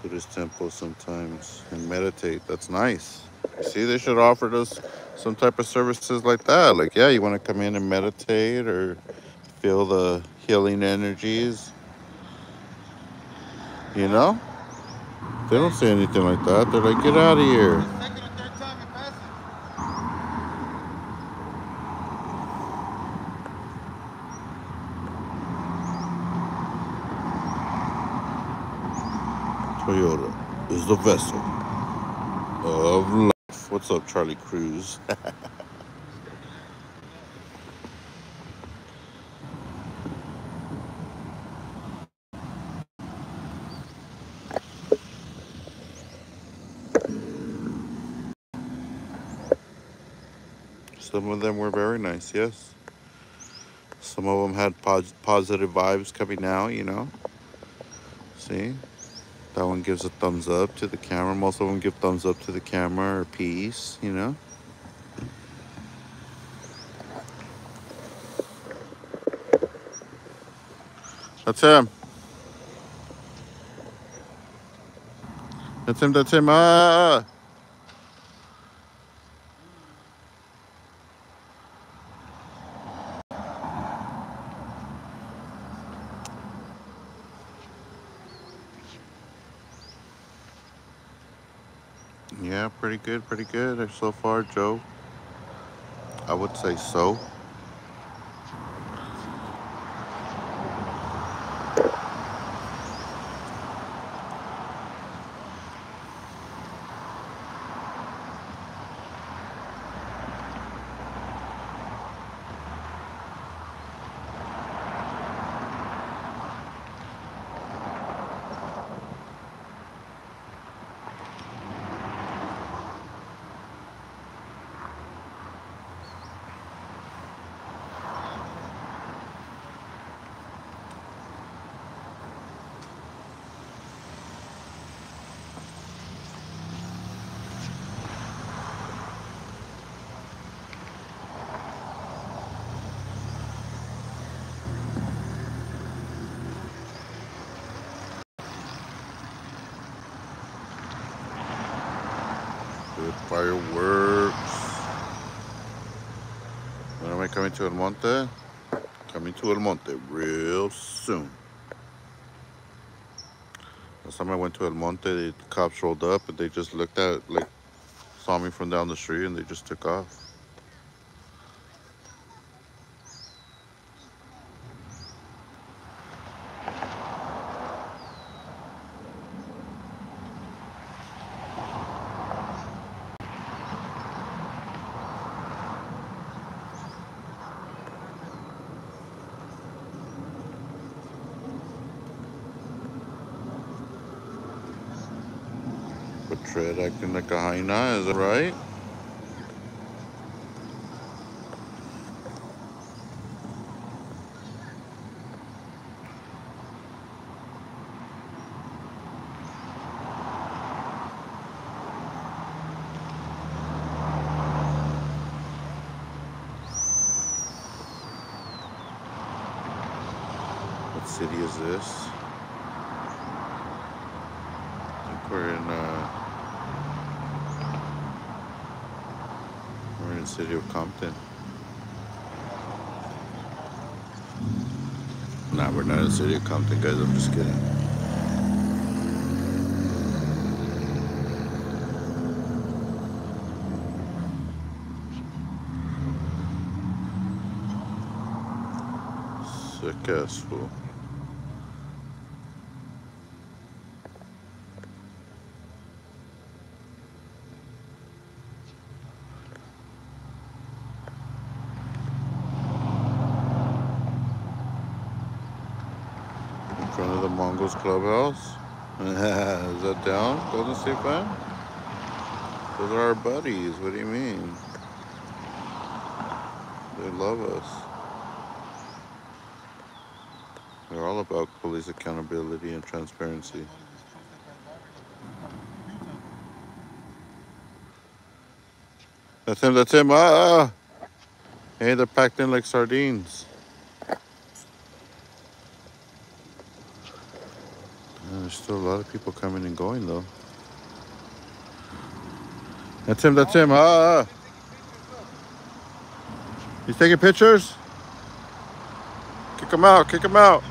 Buddhist temple sometimes and meditate. That's nice. See, they should offer us some type of services like that. Like, yeah, you want to come in and meditate or feel the healing energies. You know? They don't say anything like that. They're like, get out of here. Toyota is the vessel. Up, Charlie Cruz? [laughs] Some of them were very nice, yes. Some of them had pos- positive vibes coming out, you know. See? That one gives a thumbs up to the camera. Most of them give thumbs up to the camera or peace, you know. That's him. That's him, that's him. Ah! Yeah, pretty good, pretty good so far, Joe. I would say so. Good fireworks. When am I coming to El Monte? Coming to El Monte real soon. Last time I went to El Monte, the cops rolled up and they just looked at, like, saw me from down the street and they just took off. But Tread the like is it right? What city is this? I think we're in uh we're in the city of Compton. Nah, Compton, guys. I'm just kidding. Sick ass fool. Bengals clubhouse. [laughs] Is that down, Golden State fan? Those are our buddies. What do you mean? They love us. They're all about police accountability and transparency. That's him, that's him. Ah! ah. Hey, they're packed in like sardines. Uh, there's still a lot of people coming and going though. That's him, that's him. Ah! ah. He's taking pictures? Kick him out, kick him out.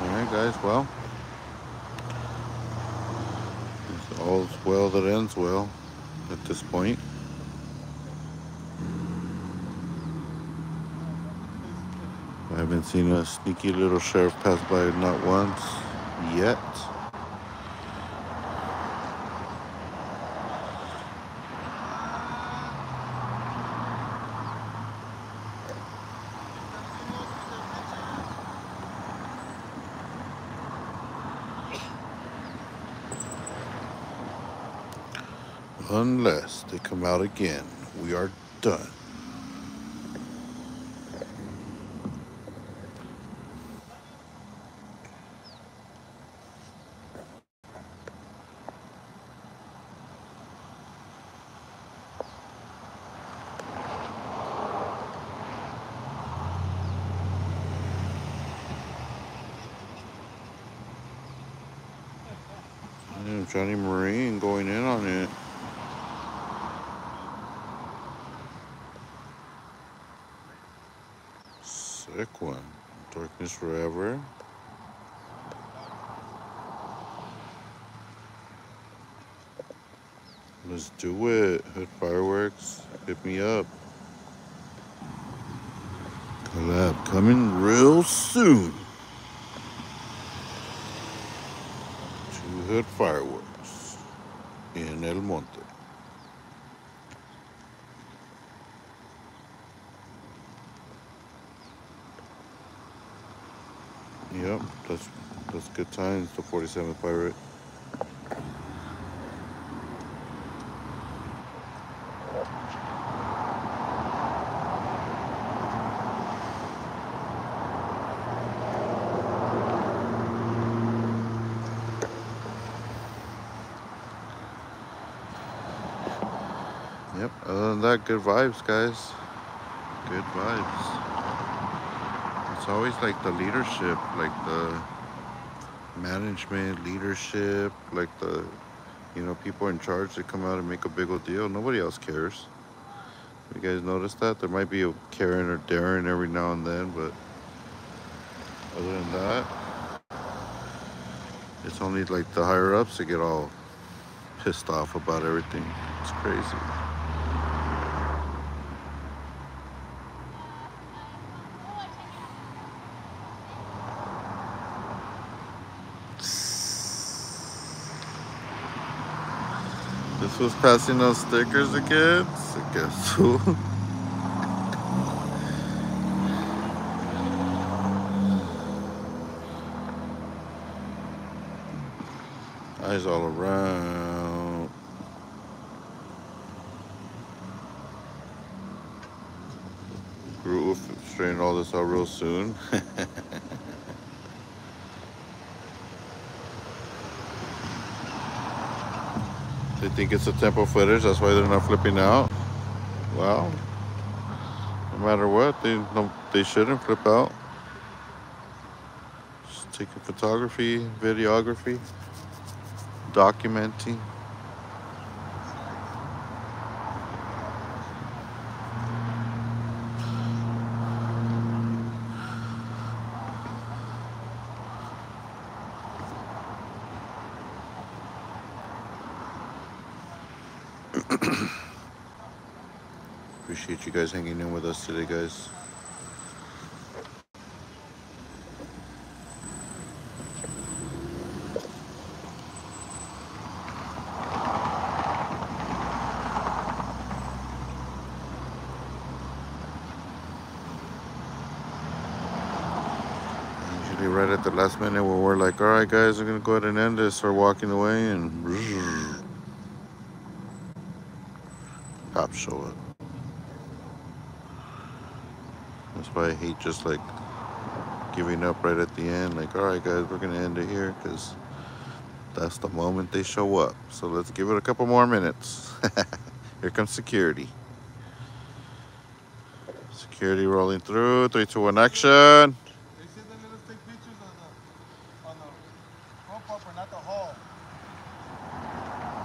All right, guys. Well, it's all's well that ends well at this point. I a sneaky little sheriff passed by not once yet. Unless they come out again, we are done. Yeah, Johnny Marine going in on it. Sick one. Darkness Forever. Let's do it. Hood Fireworks. Hit me up. Collab coming real soon. Fireworks in El Monte. Yep, that's that's good times. The 47th Pirate. Yep. Other than that, good vibes, guys. Good vibes. It's always like the leadership, like the management, leadership, like the, you know, people in charge that come out and make a big old deal. Nobody else cares. You guys notice that? There might be a Karen or Darren every now and then, but other than that, it's only like the higher ups that get all pissed off about everything. It's crazy. Was passing out stickers again. So guess who? [laughs] Eyes all around. Will straighten all this out real soon. [laughs] They think it's a tempo footage, that's why they're not flipping out. Well, no matter what, they they shouldn't flip out. Just taking photography, videography, documenting. Appreciate you guys with today, guys. Usually, right at the last minute, where we're like, "All right, guys, we're gonna go ahead and end this," or walking away, and cops show up. That's why I hate just like giving up right at the end. Like, all right, guys, we're gonna end it here because that's the moment they show up. So let's give it a couple more minutes. [laughs] here comes security. Security rolling through. Three, two, one, action. They said they let us take pictures on the on the front bumper, not the hall.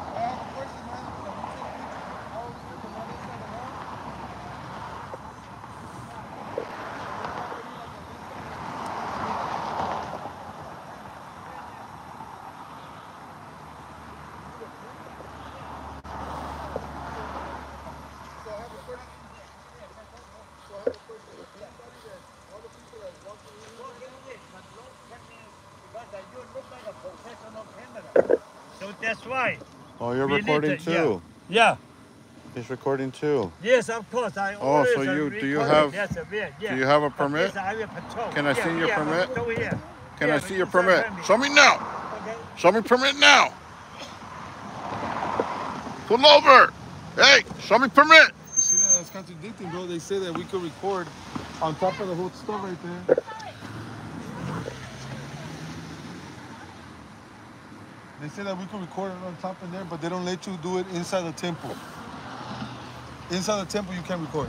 I have a question, man. Can we take pictures of all the the one inside the hall? So I have a question. So I have a question. Anybody that all the people that walk in So that's why. Oh, you're We need recording to- too. Yeah. He's recording too. Yes, of course. I Oh, so uh, you- do you have- Yes, yeah, yeah. Do you have a permit? Yes, I will patrol. Can I yeah, see your yeah, permit? but Over here. Can Yeah, I see your permit? me. Show me now. Okay. Show me permit now. Pull over. Hey, show me permit. You see that? That's contradicting, bro. They say that we could record on top of the whole stuff right there. They say that we could record it on top of there, but they don't let you do it inside the temple. Inside the temple, you can't record.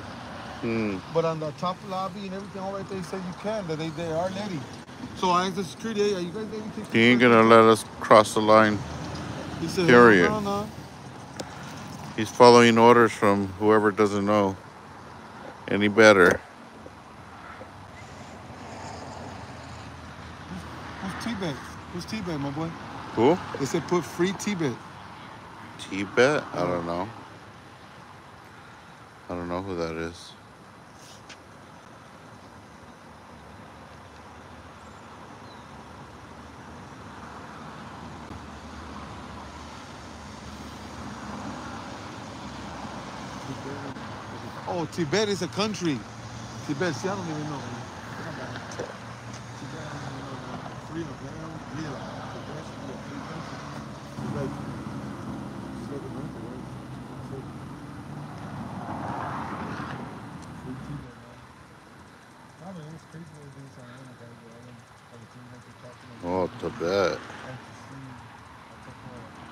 Hmm. But on the top lobby and everything, all right they say you can. That they, they are letting. So I asked the security, hey, are you guys letting take He ain't gonna let us cross the line. He said, period. No, no. He's following orders from whoever doesn't know any better. Who's Tibet? Who's Tibet, my boy? Who? They said put free Tibet. Tibet? I don't know. I don't know who that is. Oh, Tibet is a country. Tibet, see, I don't even know. Tibet, I don't even know. Freedom, man. Yeah. Tibet should be a free country. It's like, it's like America, right? It's like- Free Tibet, man. I mean, it's crazy what they're doing, so I don't know, guys, but I don't- I would think like they're talking about- Oh, Tibet. like to see, I think, uh,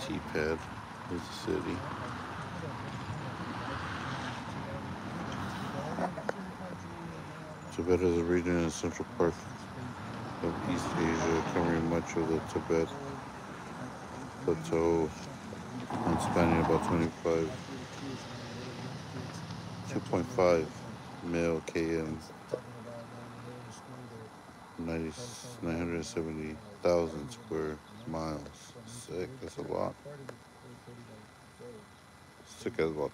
T-Ped is the city. Tibet is a region in the central part of East Asia, covering much of the Tibet plateau and spanning about 25, 2.5 mil km, 90 970,000 square miles. Sick, that's a lot. Sick as what? And shout out to the people that even watch fiction, you know, that were like on the news, you know. They understand that it's like beauty is the square miles. Sick, that's a lot. Sick as you.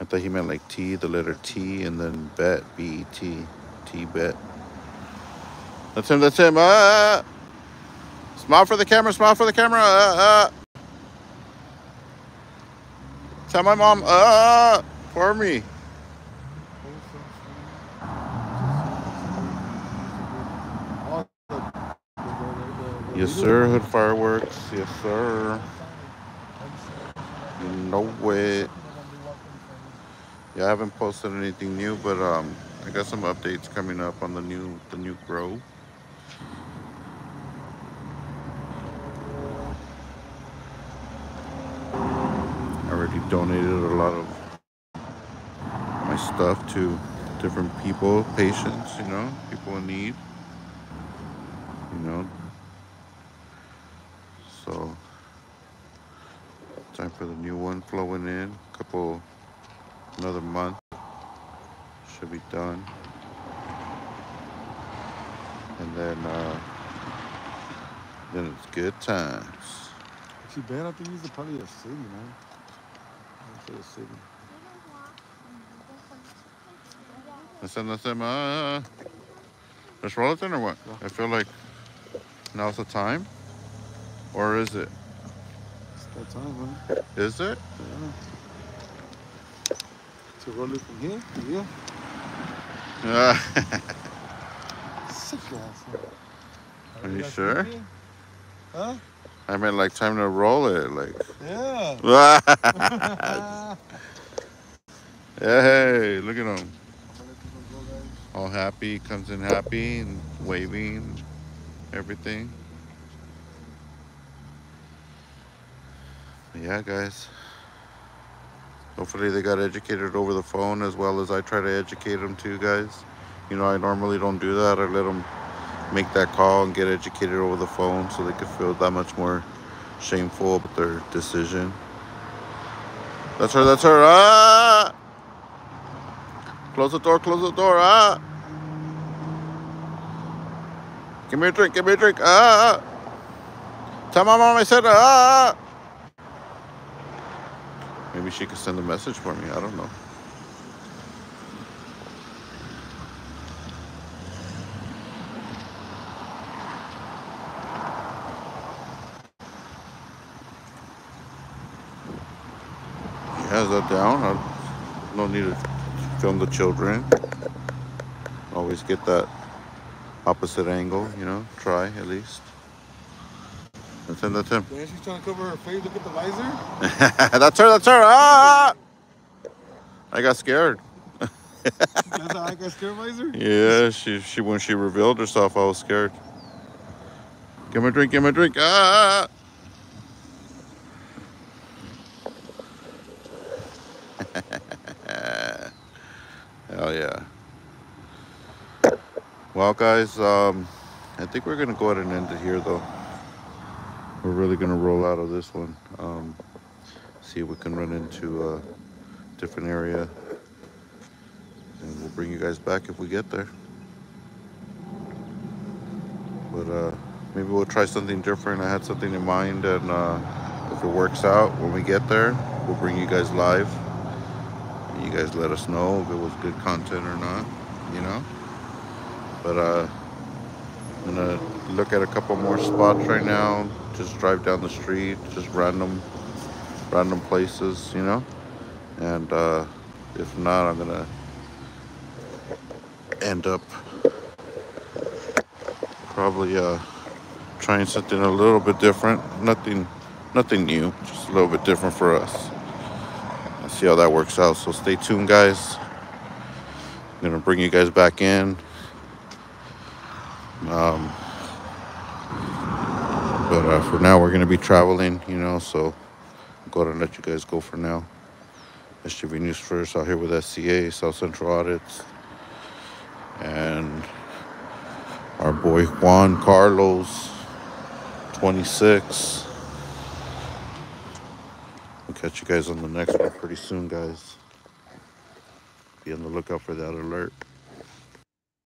I thought he meant like T, the letter T, and then bet, B E T, T bet. That's him, that's him. Ah! Smile for the camera, smile for the camera. Ah, ah. Tell my mom, ah, for me. Yes, sir. Hood fireworks. Yes, sir. You know it. Yeah, I haven't posted anything new, but um, I got some updates coming up on the new the new grow. Donated a lot of my stuff to different people, patients, you know, people in need. You know. So time for the new one flowing in. Couple Another month. Should be done. And then uh then it's good times. See, Ben, I think he's probably a city, man. For the city. Listen, listen, uh, just roll it in or what? I feel like now's the time. Or is it? It's that time, man. Is it? Yeah. To roll it from here to here. Uh, [laughs] Sick ass. Are you sure? Huh? I meant like time to roll it, like. Yeah. [laughs] hey, look at him. All happy, comes in happy and waving, everything. Yeah, guys. Hopefully they got educated over the phone as well as I try to educate them too, guys. You know, I normally don't do that. I let them make that call and get educated over the phone so they could feel that much more shameful about their decision. That's her, that's her. Ah! Close the door, close the door. Ah! Give me a drink, give me a drink. Ah! Tell my mom I said ah! Maybe she could send a message for me. I don't know. Yeah, that down? I don't need to film the children. Always get that opposite angle, you know, try at least. That's him, that's him. Man, she's trying to cover her face. Look at the visor. [laughs] that's her, that's her. Ah! I got scared. That's how I got scared visor. Yeah, she she when she revealed herself, I was scared. Give me a drink, give me a drink. Ah! Hell yeah. Well, guys, um, I think we're gonna go ahead and end it here, though. We're really gonna roll out of this one. Um, see if we can run into a different area and we'll bring you guys back if we get there. But uh, maybe we'll try something different. I had something in mind, and uh, if it works out when we get there, we'll bring you guys live. You guys let us know if it was good content or not, you know. But uh, I'm gonna look at a couple more spots right now. Just drive down the street, just random, random places, you know. And uh, if not, I'm gonna end up probably uh, trying something a little bit different. Nothing, nothing new, just a little bit different for us. Let's see how that works out. So stay tuned, guys. I'm gonna bring you guys back in. Um, but uh, for now, we're gonna be traveling, you know. So I'll go ahead and let you guys go for now. SGV News First out here with SCA, South Central Audits and our boy Juan Carlos, 26. We'll catch you guys on the next one pretty soon, guys. Be on the lookout for that alert.